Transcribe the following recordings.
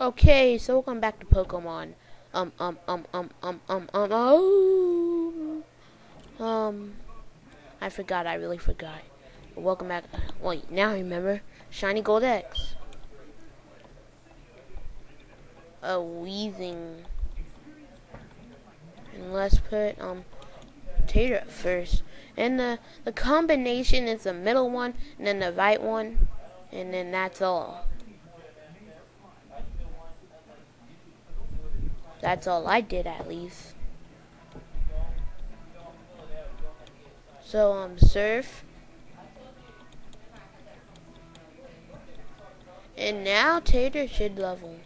Okay, so welcome back to Pokemon. Um, um, um, um, um, um, um, oh, um, I forgot. I really forgot. Welcome back. Wait, now I remember. Shiny Gold X. A Weezing. And let's put um Tater at first. And the the combination is the middle one, and then the right one, and then that's all. That's all I did at least. So um surf. And now Tater should level.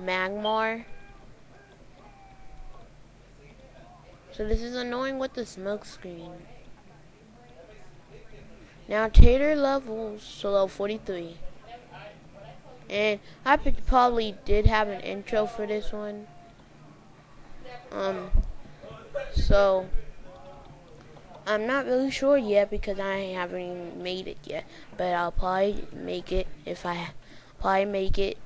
Magmar. So this is annoying with the smoke screen. Now Tater levels to level 43. And I probably did have an intro for this one. Um, so I'm not really sure yet because I haven't even made it yet. But I'll probably make it if I probably make it.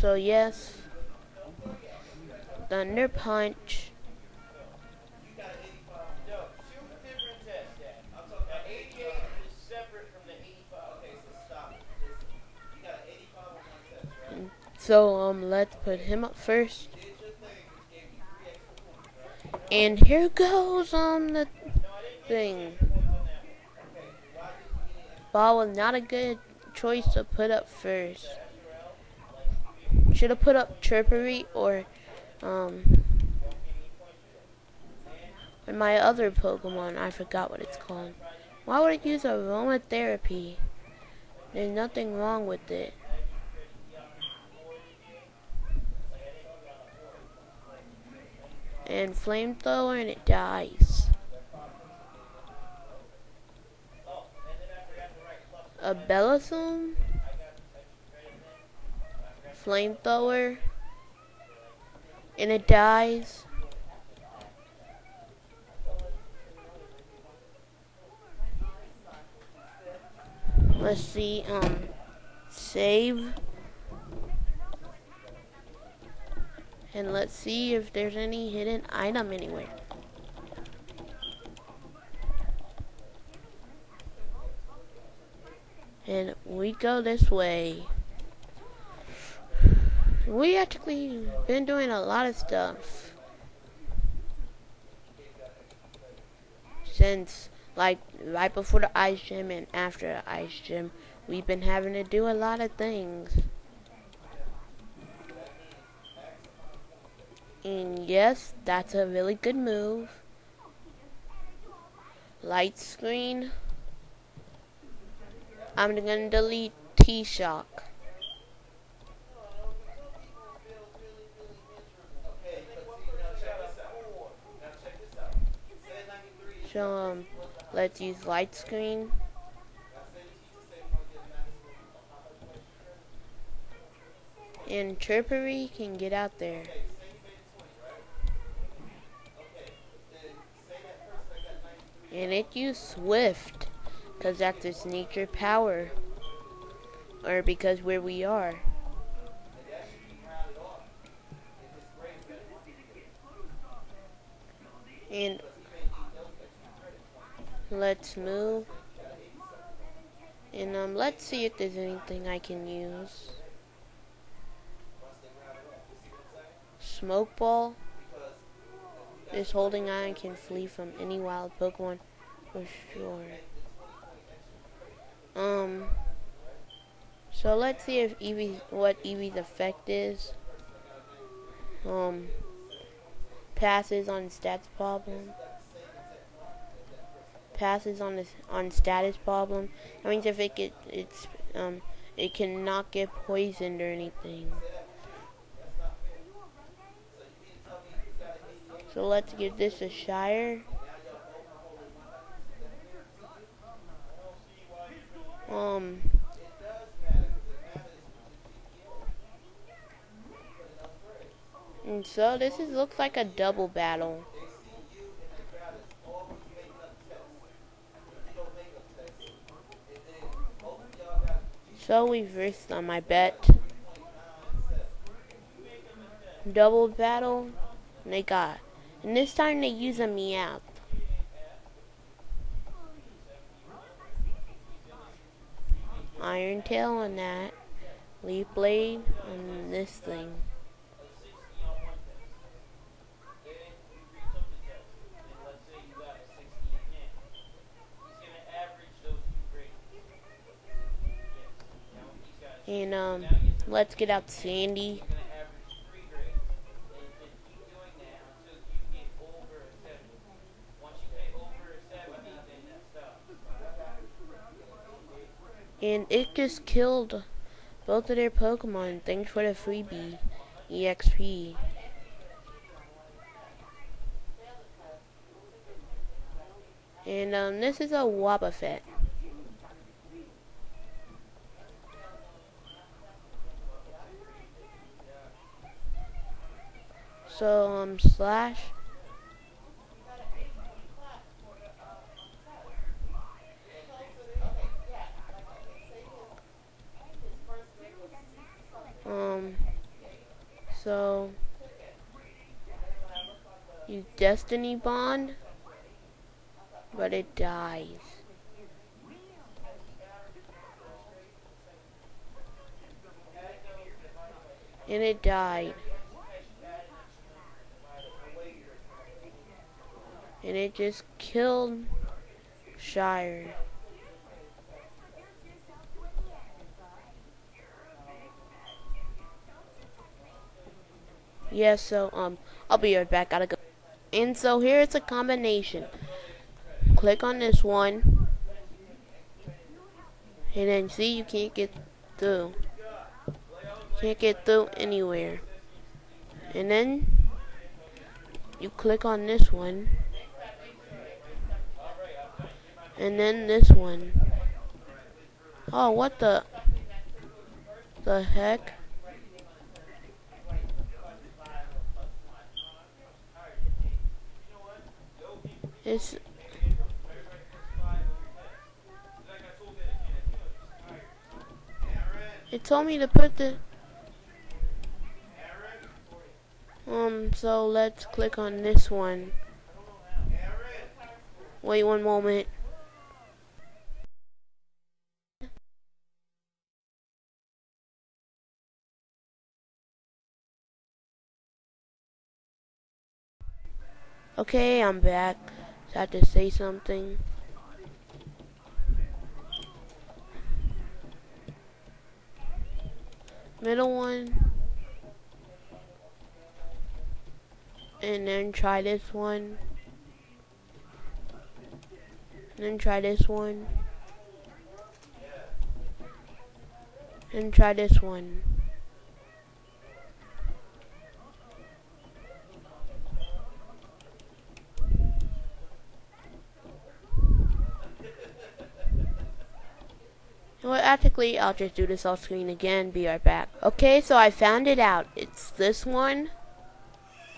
So yes, Thunder Punch. So um, let's put him up first. And here goes on the thing. Ball was not a good choice to put up first. Should have put up Chirpery or um or my other Pokemon. I forgot what it's called. Why would it use aromatherapy? There's nothing wrong with it. And flamethrower and it dies. A Bellossom, flamethrower, and it dies. Let's see, um, save. And let's see if there's any hidden item anywhere. And we go this way. We actually been doing a lot of stuff. Since, like, right before the ice gym and after the ice gym, we've been having to do a lot of things. And yes, that's a really good move. Light screen. I'm gonna delete T-Shock. So, um, let's use light screen. And Chirpery can get out there. And it used Swift, because that's its nature power. Or because where we are. And let's move. And um, let's see if there's anything I can use. Smoke ball. This holding iron can flee from any wild Pokemon for sure. Um, so let's see if Eevee, what Eevee's effect is. Um, passes on stats problem. Passes on this on status problem. That means if it get it's um it cannot get poisoned or anything. So let's give this a Shire. Um, and so this is looks like a double battle. So we versed on my bet. Double battle, and they got. And this time they use a meow. Iron Tail on that. Leaf Blade on this thing. And um, let's get out Sandy. And it just killed both of their Pokemon. Thanks for the freebie. EXP. And um, this is a Wobbuffet. So, um, slash. Um, so, you Destiny Bond, but it dies. And it died. and it just killed Shire. Yeah, so um I'll be right back, gotta go. And so here it's a combination. Click on this one. And then see you can't get through. Can't get through anywhere. And then you click on this one and then this one. Oh, what the the heck? It's It told me to put the um so let's click on this one. Wait one moment. Okay, I'm back. Had to say something. Middle one. And then try this one. And then try this one. And try this one. Well, ethically, I'll just do this off screen again, be right back. Okay, so I found it out. It's this one,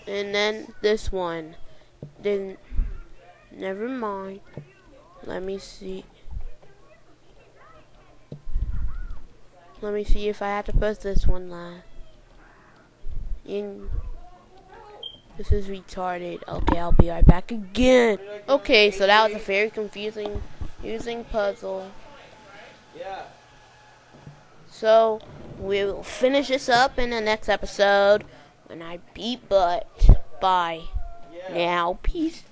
and then this one. Then, never mind. Let me see. Let me see if I have to post this one last. In this is retarded. Okay, I'll be right back again. Okay, so that was a very confusing using puzzle. Yeah. So we will finish this up in the next episode when I beat butt. Bye. Yeah. Now, peace.